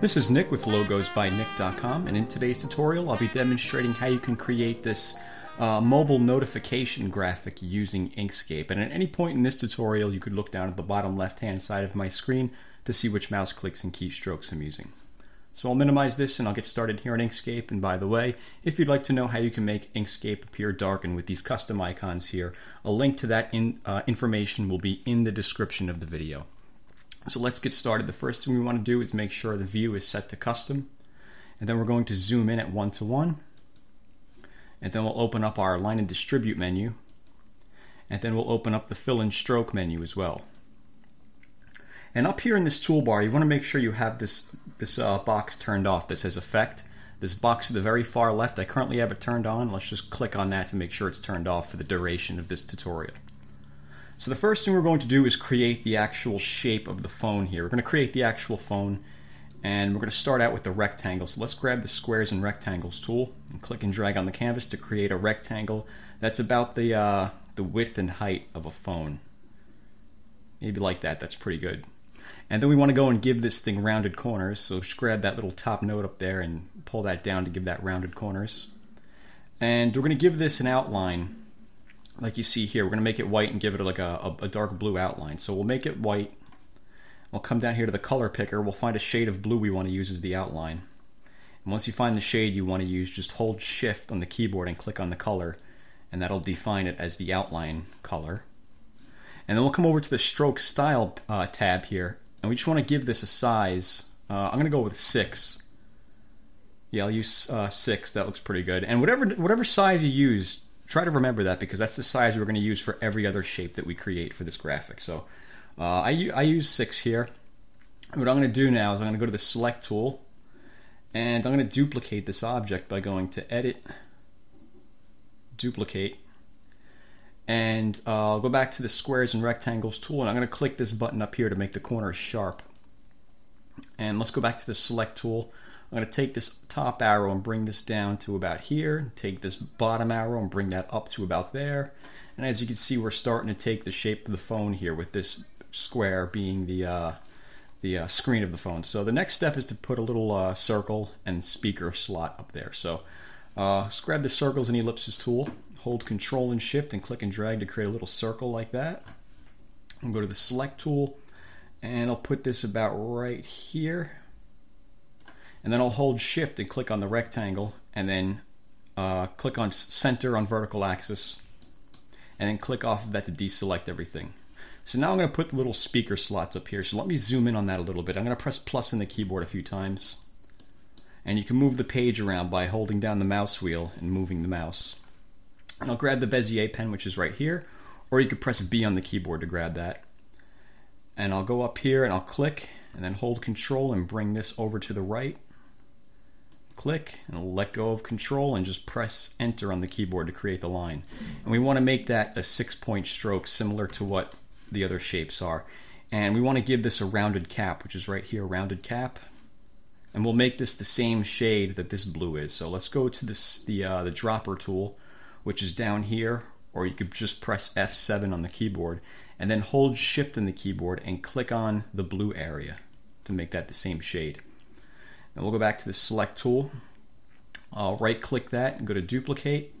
This is Nick with logosbynick.com and in today's tutorial I'll be demonstrating how you can create this uh, mobile notification graphic using Inkscape. And at any point in this tutorial you could look down at the bottom left hand side of my screen to see which mouse clicks and keystrokes I'm using. So I'll minimize this and I'll get started here in Inkscape. And by the way, if you'd like to know how you can make Inkscape appear darkened with these custom icons here, a link to that in, uh, information will be in the description of the video. So let's get started. The first thing we want to do is make sure the view is set to custom. And then we're going to zoom in at one to one. And then we'll open up our align and distribute menu. And then we'll open up the fill and stroke menu as well. And up here in this toolbar, you want to make sure you have this, this uh, box turned off that says effect. This box to the very far left, I currently have it turned on. Let's just click on that to make sure it's turned off for the duration of this tutorial. So the first thing we're going to do is create the actual shape of the phone here. We're going to create the actual phone and we're going to start out with the rectangle. So let's grab the squares and rectangles tool and click and drag on the canvas to create a rectangle that's about the, uh, the width and height of a phone. Maybe like that, that's pretty good. And then we want to go and give this thing rounded corners. So just grab that little top node up there and pull that down to give that rounded corners. And we're going to give this an outline like you see here, we're to make it white and give it like a, a, dark blue outline. So we'll make it white. We'll come down here to the color picker. We'll find a shade of blue we want to use as the outline. And once you find the shade you want to use, just hold shift on the keyboard and click on the color. And that'll define it as the outline color. And then we'll come over to the stroke style uh, tab here. And we just want to give this a size. Uh, I'm going to go with 6. Yeah, I'll use uh, 6. That looks pretty good. And whatever whatever size you use, try to remember that because that's the size we're going to use for every other shape that we create for this graphic. So uh, I, I use 6 here. What I'm going to do now is I'm going to go to the select tool and I'm going to duplicate this object by going to edit, duplicate, and uh, I'll go back to the squares and rectangles tool and I'm going to click this button up here to make the corners sharp. And let's go back to the select tool. I'm going to take this top arrow and bring this down to about here. Take this bottom arrow and bring that up to about there. And as you can see, we're starting to take the shape of the phone here with this square being the uh, the uh, screen of the phone. So the next step is to put a little uh, circle and speaker slot up there. So uh, just grab the circles and ellipses tool, hold Control and Shift and click and drag to create a little circle like that. And go to the Select tool and I'll put this about right here and then I'll hold shift and click on the rectangle and then uh, click on center on vertical axis and then click off of that to deselect everything. So now I'm going to put the little speaker slots up here. So let me zoom in on that a little bit. I'm going to press plus in the keyboard a few times. And you can move the page around by holding down the mouse wheel and moving the mouse. And I'll grab the Bezier pen, which is right here, or you could press B on the keyboard to grab that. And I'll go up here and I'll click and then hold control and bring this over to the right click and let go of control and just press enter on the keyboard to create the line. And we want to make that a six point stroke similar to what the other shapes are. And we want to give this a rounded cap, which is right here, rounded cap. And we'll make this the same shade that this blue is. So let's go to this the uh, the dropper tool, which is down here, or you could just press F7 on the keyboard, and then hold Shift on the keyboard and click on the blue area to make that the same shade. Then we'll go back to the select tool. I'll right click that and go to duplicate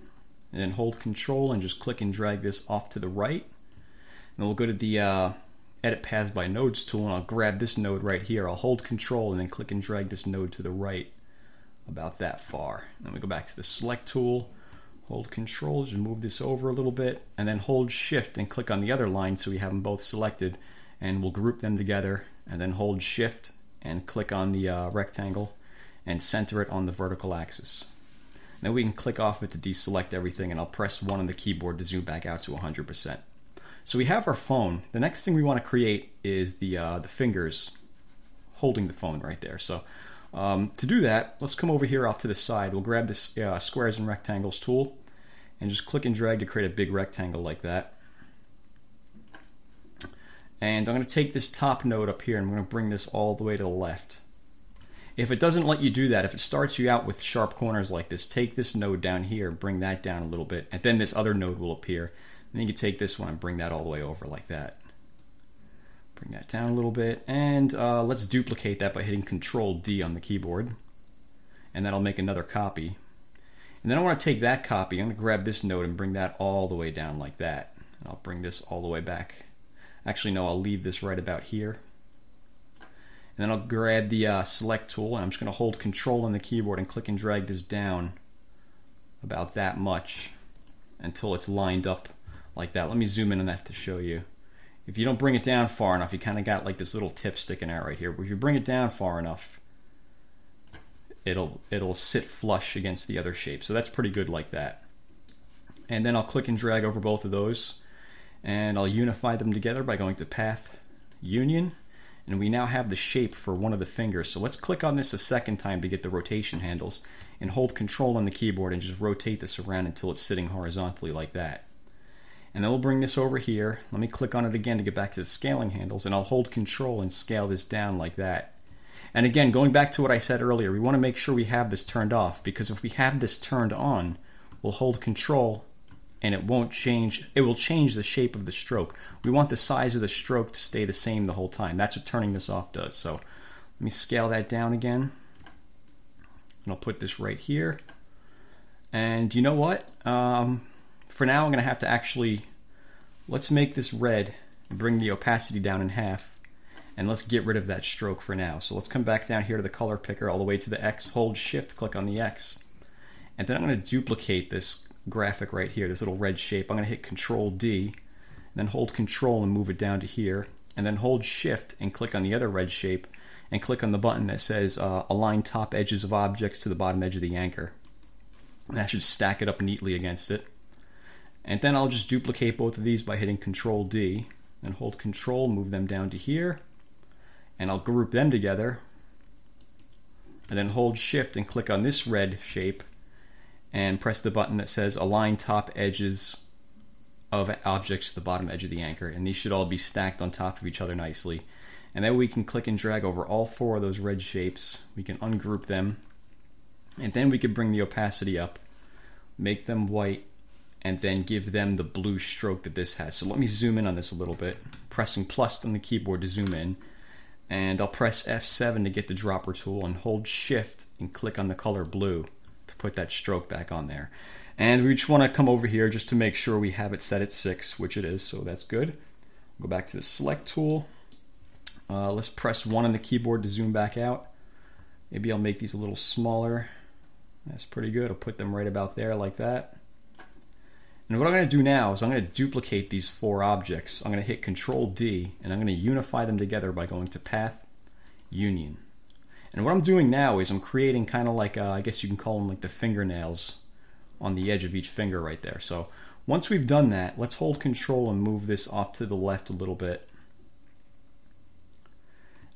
and then hold control and just click and drag this off to the right. Then we'll go to the uh, edit paths by nodes tool and I'll grab this node right here. I'll hold control and then click and drag this node to the right about that far. Then we go back to the select tool, hold control, just move this over a little bit and then hold shift and click on the other line so we have them both selected and we'll group them together and then hold shift and click on the uh, rectangle and center it on the vertical axis. Then we can click off it to deselect everything and I'll press 1 on the keyboard to zoom back out to 100%. So we have our phone. The next thing we want to create is the, uh, the fingers holding the phone right there. So um, to do that, let's come over here off to the side. We'll grab this uh, squares and rectangles tool and just click and drag to create a big rectangle like that. And I'm going to take this top node up here and I'm going to bring this all the way to the left. If it doesn't let you do that, if it starts you out with sharp corners like this, take this node down here, bring that down a little bit, and then this other node will appear. Then you can take this one and bring that all the way over like that. Bring that down a little bit. And uh, let's duplicate that by hitting Control D on the keyboard. And that'll make another copy. And then I want to take that copy, I'm going to grab this node and bring that all the way down like that. And I'll bring this all the way back. Actually, no, I'll leave this right about here. And then I'll grab the uh, select tool and I'm just going to hold control on the keyboard and click and drag this down about that much until it's lined up like that. Let me zoom in on that to show you. If you don't bring it down far enough, you kind of got like this little tip sticking out right here. But if you bring it down far enough, it'll it'll sit flush against the other shape. So that's pretty good like that. And then I'll click and drag over both of those and I'll unify them together by going to Path Union and we now have the shape for one of the fingers. So let's click on this a second time to get the rotation handles and hold control on the keyboard and just rotate this around until it's sitting horizontally like that. And then we'll bring this over here. Let me click on it again to get back to the scaling handles and I'll hold control and scale this down like that. And again, going back to what I said earlier, we want to make sure we have this turned off because if we have this turned on, we'll hold control and it won't change, it will change the shape of the stroke. We want the size of the stroke to stay the same the whole time. That's what turning this off does. So let me scale that down again. And I'll put this right here. And you know what? Um, for now, I'm going to have to actually, let's make this red and bring the opacity down in half and let's get rid of that stroke for now. So let's come back down here to the color picker all the way to the X, hold shift, click on the X. And then I'm going to duplicate this graphic right here, this little red shape. I'm going to hit control D, then hold control and move it down to here, and then hold shift and click on the other red shape and click on the button that says uh, align top edges of objects to the bottom edge of the anchor. And that should stack it up neatly against it. And then I'll just duplicate both of these by hitting control D and hold control, move them down to here and I'll group them together and then hold shift and click on this red shape and press the button that says align top edges of objects to the bottom edge of the anchor. And these should all be stacked on top of each other nicely. And then we can click and drag over all four of those red shapes. We can ungroup them. And then we could bring the opacity up make them white and then give them the blue stroke that this has. So let me zoom in on this a little bit. Pressing plus on the keyboard to zoom in. And I'll press F7 to get the dropper tool and hold shift and click on the color blue put that stroke back on there. And we just want to come over here just to make sure we have it set at 6, which it is, so that's good. Go back to the select tool. Uh, let's press 1 on the keyboard to zoom back out. Maybe I'll make these a little smaller. That's pretty good. I'll put them right about there like that. And what I'm going to do now is I'm going to duplicate these four objects. I'm going to hit Control D and I'm going to unify them together by going to Path, Union. And what I'm doing now is I'm creating kind of like, uh, I guess you can call them like the fingernails on the edge of each finger right there. So once we've done that, let's hold Control and move this off to the left a little bit.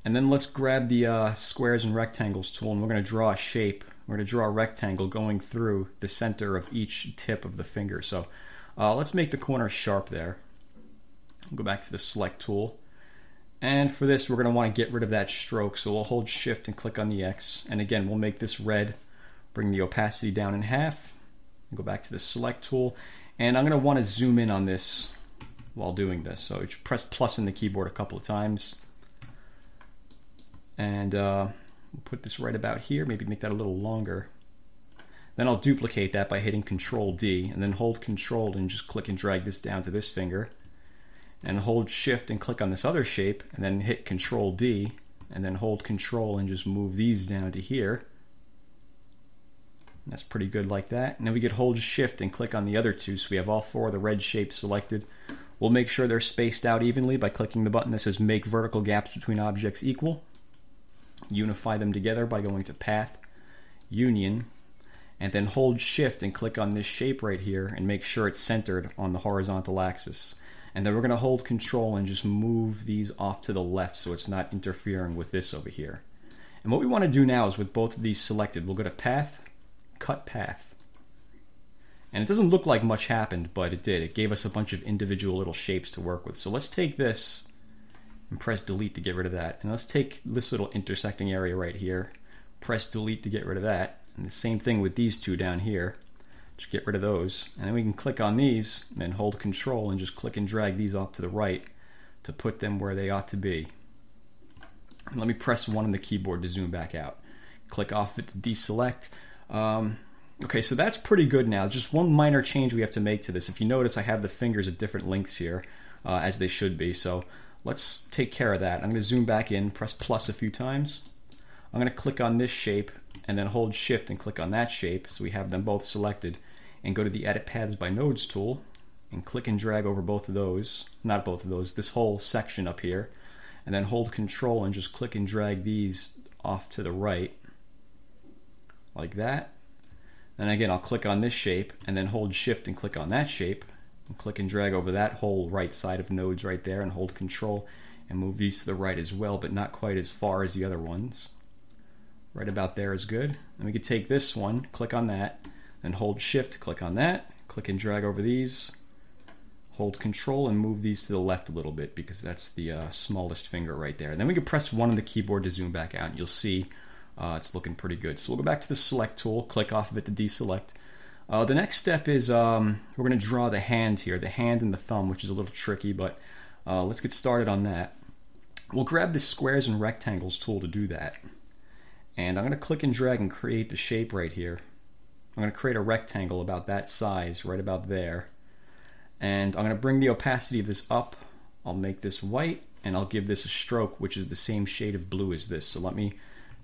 And then let's grab the uh, squares and rectangles tool and we're going to draw a shape we're going to draw a rectangle going through the center of each tip of the finger. So uh, let's make the corner sharp there. Go back to the select tool. And for this, we're going to want to get rid of that stroke. So we'll hold shift and click on the X. And again, we'll make this red, bring the opacity down in half. Go back to the select tool. And I'm going to want to zoom in on this while doing this. So press plus in the keyboard a couple of times. And uh, We'll put this right about here, maybe make that a little longer. Then I'll duplicate that by hitting Control D and then hold Control and just click and drag this down to this finger. And hold Shift and click on this other shape and then hit Control D and then hold Control and just move these down to here. That's pretty good like that. And then we could hold Shift and click on the other two so we have all four of the red shapes selected. We'll make sure they're spaced out evenly by clicking the button that says Make Vertical Gaps Between Objects Equal unify them together by going to Path, Union, and then hold Shift and click on this shape right here and make sure it's centered on the horizontal axis. And then we're going to hold Control and just move these off to the left so it's not interfering with this over here. And what we want to do now is with both of these selected, we'll go to Path, Cut Path. And it doesn't look like much happened, but it did. It gave us a bunch of individual little shapes to work with. So let's take this and press delete to get rid of that. And let's take this little intersecting area right here, press delete to get rid of that. And the same thing with these two down here. Just get rid of those. And then we can click on these and hold control and just click and drag these off to the right to put them where they ought to be. And let me press 1 on the keyboard to zoom back out. Click off it to deselect. Um, okay, so that's pretty good now. Just one minor change we have to make to this. If you notice, I have the fingers at different lengths here, uh, as they should be. So let's take care of that. I'm going to zoom back in, press plus a few times. I'm going to click on this shape and then hold shift and click on that shape so we have them both selected and go to the edit paths by nodes tool and click and drag over both of those not both of those this whole section up here and then hold control and just click and drag these off to the right like that. Then again I'll click on this shape and then hold shift and click on that shape and click and drag over that whole right side of nodes right there and hold control and move these to the right as well but not quite as far as the other ones. Right about there is good. And we could take this one click on that then hold shift click on that click and drag over these hold control and move these to the left a little bit because that's the uh, smallest finger right there. And then we can press one on the keyboard to zoom back out and you'll see uh, it's looking pretty good. So we'll go back to the select tool, click off of it to deselect. Uh, the next step is um, we're going to draw the hand here, the hand and the thumb, which is a little tricky, but uh, let's get started on that. We'll grab the squares and rectangles tool to do that. And I'm going to click and drag and create the shape right here. I'm going to create a rectangle about that size, right about there. And I'm going to bring the opacity of this up. I'll make this white and I'll give this a stroke which is the same shade of blue as this. So let me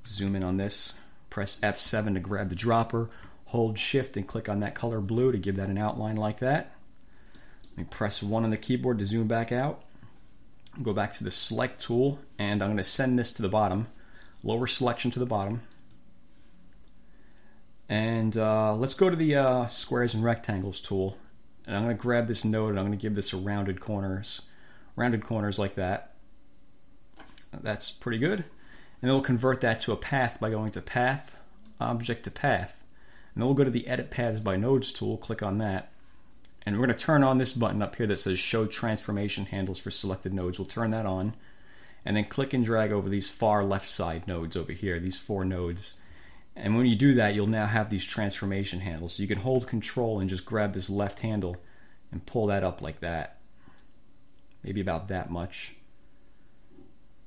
zoom in on this. Press F7 to grab the dropper. Hold shift and click on that color blue to give that an outline like that. Let me press 1 on the keyboard to zoom back out. Go back to the select tool and I'm going to send this to the bottom. Lower selection to the bottom. And uh, let's go to the uh, squares and rectangles tool and I'm going to grab this node and I'm going to give this a rounded corners, rounded corners like that. That's pretty good. And then we'll convert that to a path by going to Path, Object to Path. And then we'll go to the Edit Paths by Nodes tool, click on that. And we're going to turn on this button up here that says Show Transformation Handles for Selected Nodes. We'll turn that on. And then click and drag over these far left side nodes over here, these four nodes. And when you do that, you'll now have these transformation handles. So you can hold control and just grab this left handle and pull that up like that. Maybe about that much.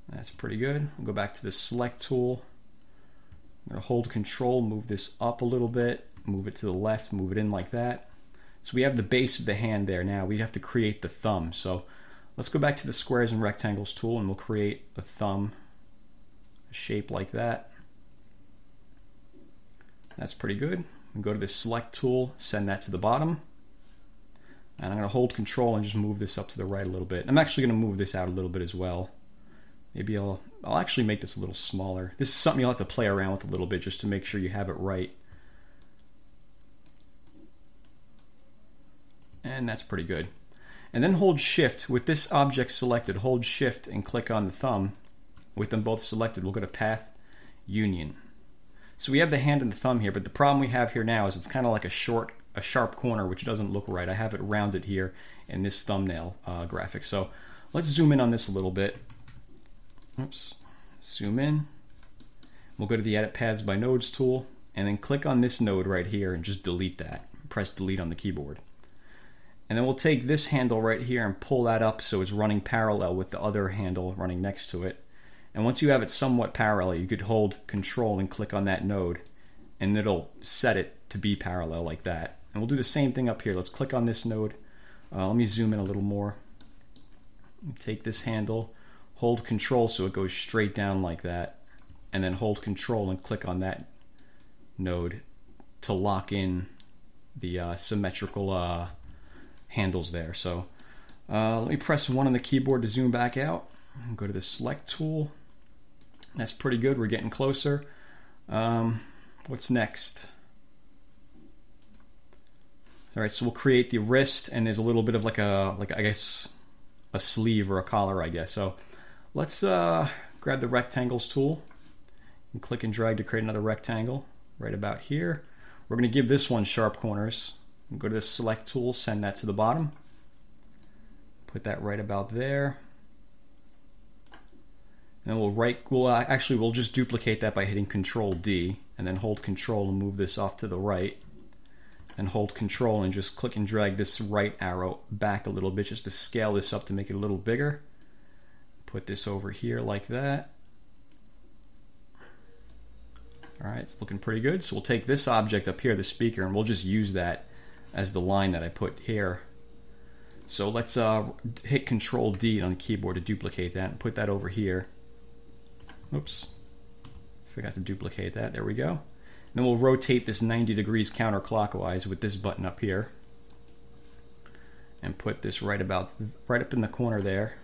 That's pretty good. I'll go back to the select tool. I'm going to hold control, move this up a little bit, move it to the left, move it in like that. So we have the base of the hand there now. We have to create the thumb. So let's go back to the squares and rectangles tool and we'll create a thumb, a shape like that. That's pretty good. Go to the select tool, send that to the bottom. And I'm going to hold control and just move this up to the right a little bit. I'm actually going to move this out a little bit as well. Maybe I'll, I'll actually make this a little smaller. This is something you'll have to play around with a little bit just to make sure you have it right. And that's pretty good. And then hold shift with this object selected, hold shift and click on the thumb. With them both selected, we'll go to path union. So we have the hand and the thumb here, but the problem we have here now is it's kind of like a short, a sharp corner, which doesn't look right. I have it rounded here in this thumbnail uh, graphic. So let's zoom in on this a little bit. Oops, zoom in. We'll go to the Edit Paths by Nodes tool, and then click on this node right here and just delete that. Press delete on the keyboard. And then we'll take this handle right here and pull that up so it's running parallel with the other handle running next to it. And once you have it somewhat parallel, you could hold control and click on that node and it'll set it to be parallel like that. And we'll do the same thing up here. Let's click on this node. Uh, let me zoom in a little more. Take this handle, hold control so it goes straight down like that, and then hold control and click on that node to lock in the uh, symmetrical uh, handles there. So uh, let me press one on the keyboard to zoom back out. Go to the select tool that's pretty good. We're getting closer. Um, what's next? All right, so we'll create the wrist, and there's a little bit of like a, like I guess, a sleeve or a collar, I guess. So let's uh, grab the rectangles tool and click and drag to create another rectangle right about here. We're going to give this one sharp corners. Go to the select tool, send that to the bottom. Put that right about there. And we'll right, we'll uh, actually we'll just duplicate that by hitting Control D, and then hold Control and move this off to the right, and hold Control and just click and drag this right arrow back a little bit just to scale this up to make it a little bigger. Put this over here like that. All right, it's looking pretty good. So we'll take this object up here, the speaker, and we'll just use that as the line that I put here. So let's uh, hit Control D on the keyboard to duplicate that and put that over here. Oops, forgot to duplicate that. There we go. And then we'll rotate this 90 degrees counterclockwise with this button up here. And put this right about right up in the corner there.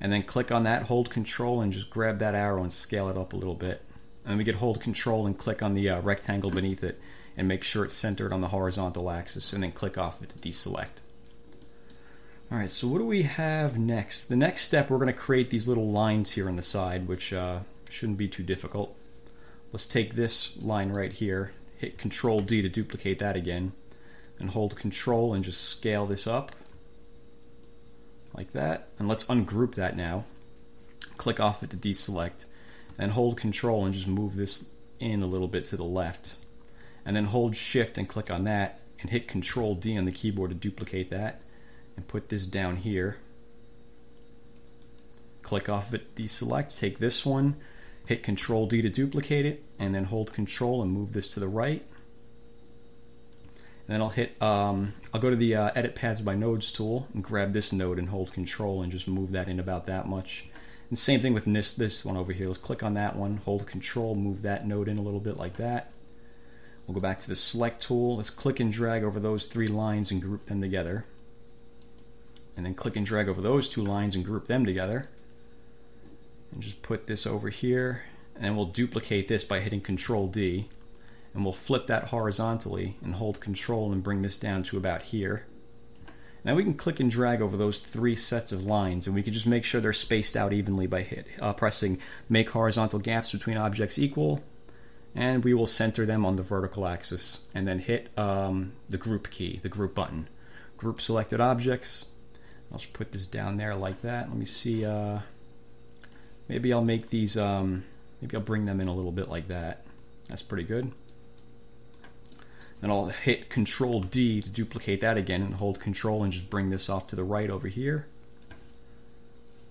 And then click on that, hold control, and just grab that arrow and scale it up a little bit. And then we could hold control and click on the uh, rectangle beneath it and make sure it's centered on the horizontal axis and then click off it to deselect. Alright, so what do we have next? The next step, we're going to create these little lines here on the side, which uh, shouldn't be too difficult. Let's take this line right here, hit Control D to duplicate that again, and hold Control and just scale this up like that. And let's ungroup that now. Click off it to deselect and hold control and just move this in a little bit to the left. And then hold shift and click on that and hit control D on the keyboard to duplicate that and put this down here. Click off of it, deselect, take this one, hit control D to duplicate it, and then hold control and move this to the right. And then I'll hit, um, I'll go to the uh, edit paths by nodes tool and grab this node and hold control and just move that in about that much. And same thing with this, this one over here. Let's click on that one, hold control, move that node in a little bit like that. We'll go back to the select tool. Let's click and drag over those three lines and group them together. And then click and drag over those two lines and group them together. And just put this over here. And we'll duplicate this by hitting Control D. And we'll flip that horizontally and hold Control and bring this down to about here. Now we can click and drag over those three sets of lines and we can just make sure they're spaced out evenly by hit, uh, pressing make horizontal gaps between objects equal and we will center them on the vertical axis and then hit um, the group key, the group button. Group selected objects. I'll just put this down there like that. Let me see. Uh, maybe I'll make these, um, maybe I'll bring them in a little bit like that. That's pretty good. Then I'll hit Control D to duplicate that again and hold Control and just bring this off to the right over here.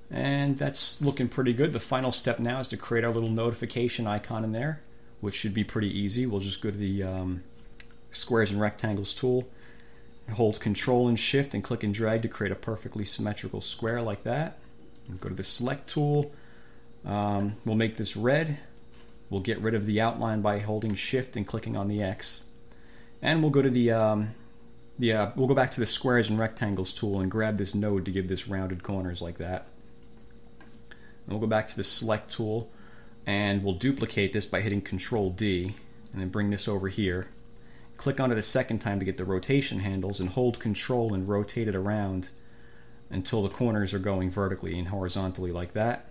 And that's looking pretty good. The final step now is to create our little notification icon in there, which should be pretty easy. We'll just go to the um, squares and rectangles tool, hold Control and Shift and click and drag to create a perfectly symmetrical square like that. Go to the select tool. Um, we'll make this red. We'll get rid of the outline by holding Shift and clicking on the X. And we'll go to the, um, the uh, we'll go back to the squares and rectangles tool and grab this node to give this rounded corners like that. And we'll go back to the select tool and we'll duplicate this by hitting Control D and then bring this over here. Click on it a second time to get the rotation handles and hold Control and rotate it around until the corners are going vertically and horizontally like that.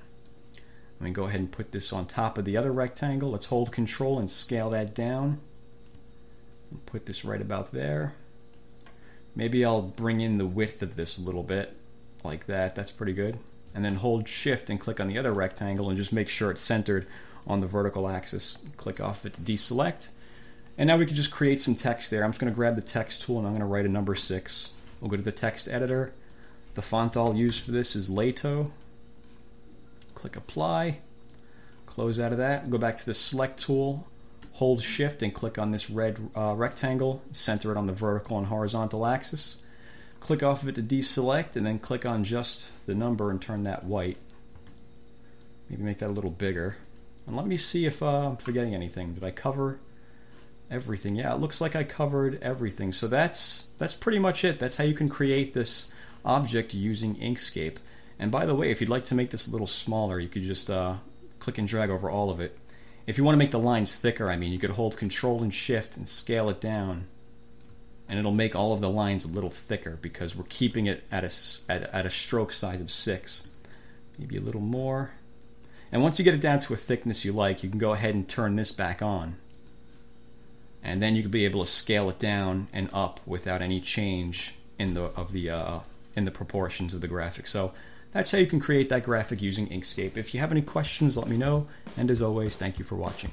Let me go ahead and put this on top of the other rectangle. Let's hold Control and scale that down. Put this right about there. Maybe I'll bring in the width of this a little bit, like that. That's pretty good. And then hold Shift and click on the other rectangle and just make sure it's centered on the vertical axis. Click off it to deselect. And now we can just create some text there. I'm just going to grab the text tool and I'm going to write a number 6. We'll go to the text editor. The font I'll use for this is Lato. Click Apply. Close out of that. Go back to the Select tool hold shift and click on this red uh, rectangle, center it on the vertical and horizontal axis. Click off of it to deselect and then click on just the number and turn that white. Maybe make that a little bigger. And let me see if uh, I'm forgetting anything. Did I cover everything? Yeah, it looks like I covered everything. So that's that's pretty much it. That's how you can create this object using Inkscape. And by the way, if you'd like to make this a little smaller, you could just uh, click and drag over all of it. If you want to make the lines thicker, I mean, you could hold Control and Shift and scale it down, and it'll make all of the lines a little thicker because we're keeping it at a, at, at a stroke size of 6. Maybe a little more. And once you get it down to a thickness you like, you can go ahead and turn this back on. And then you can be able to scale it down and up without any change in the of the uh, in the proportions of the graphic. So that's how you can create that graphic using Inkscape. If you have any questions, let me know. And as always, thank you for watching.